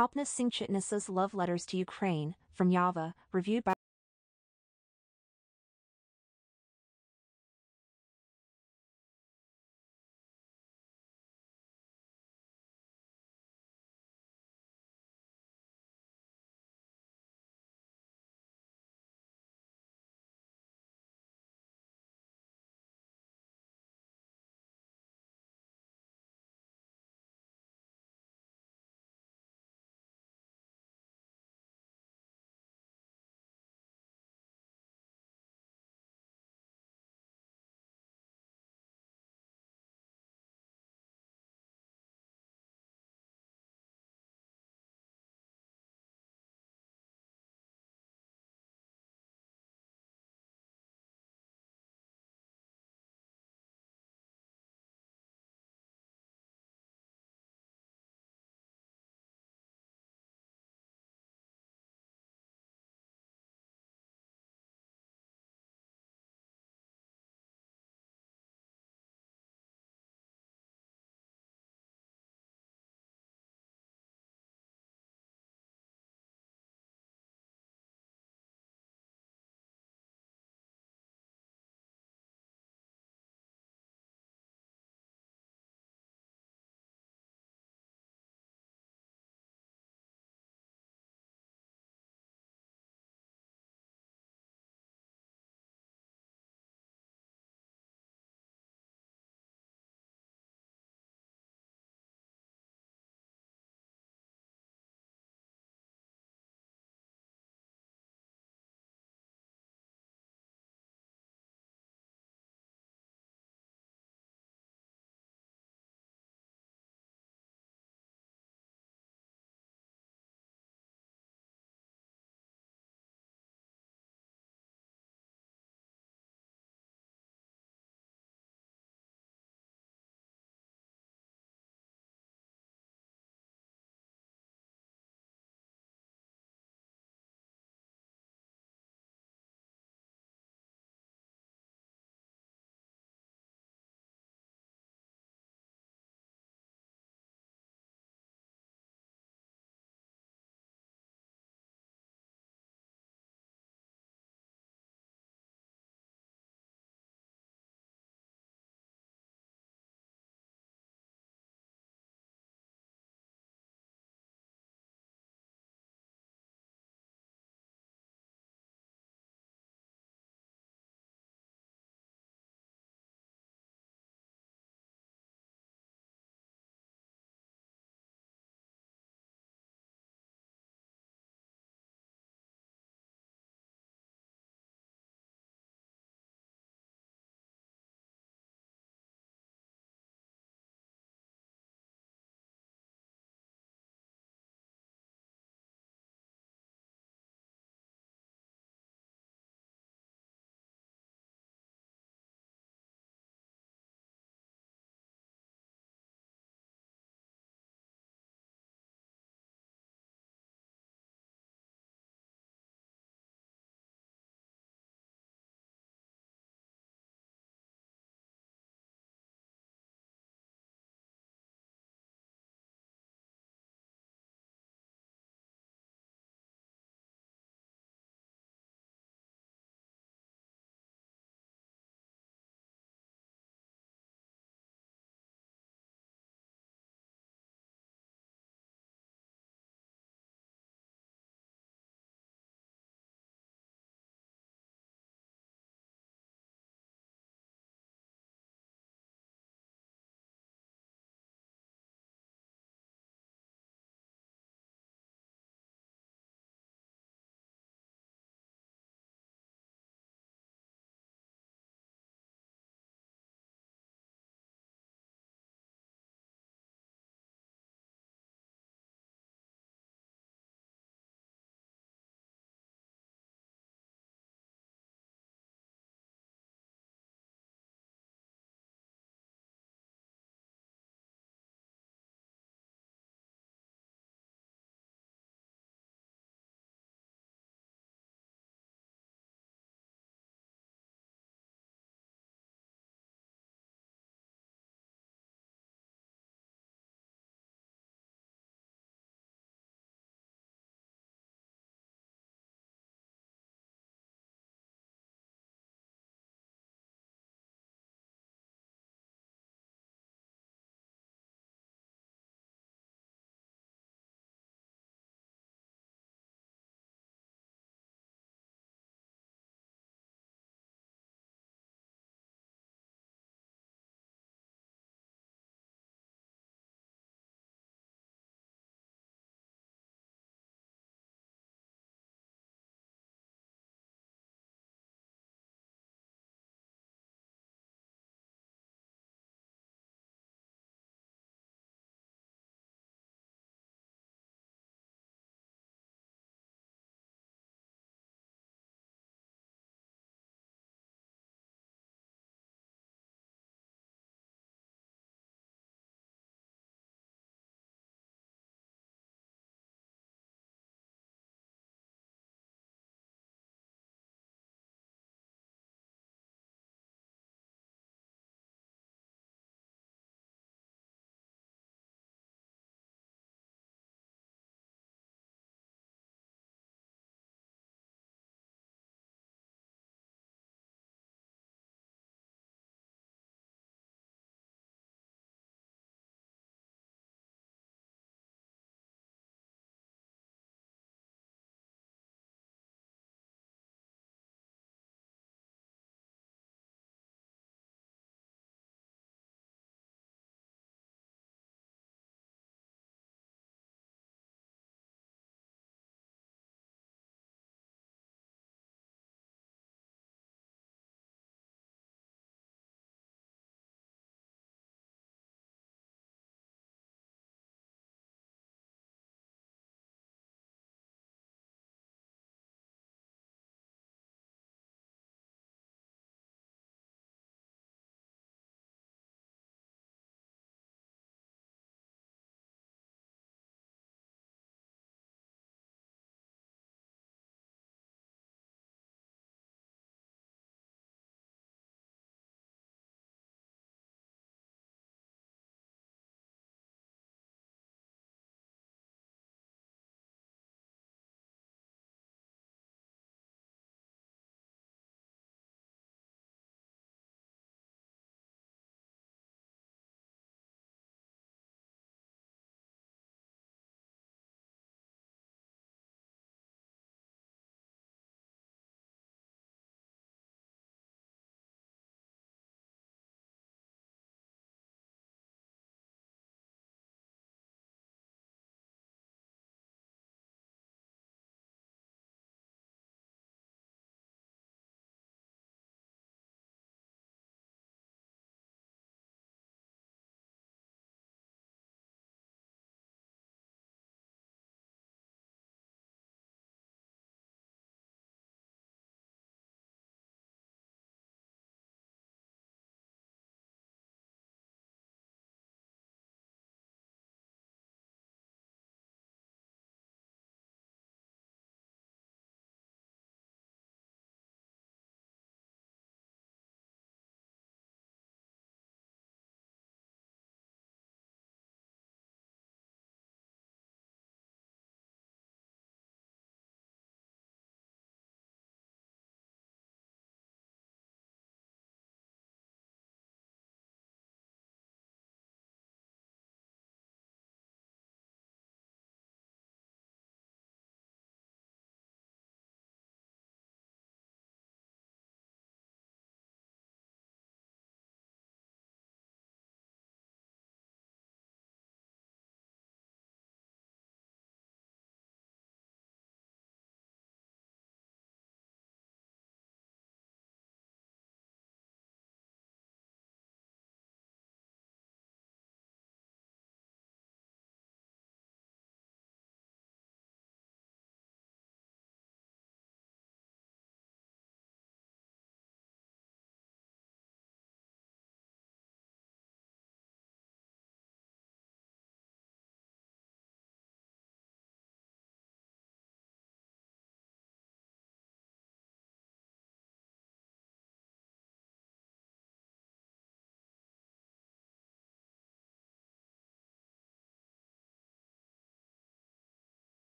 Kalpna Singchitnis's Love Letters to Ukraine from Java, reviewed by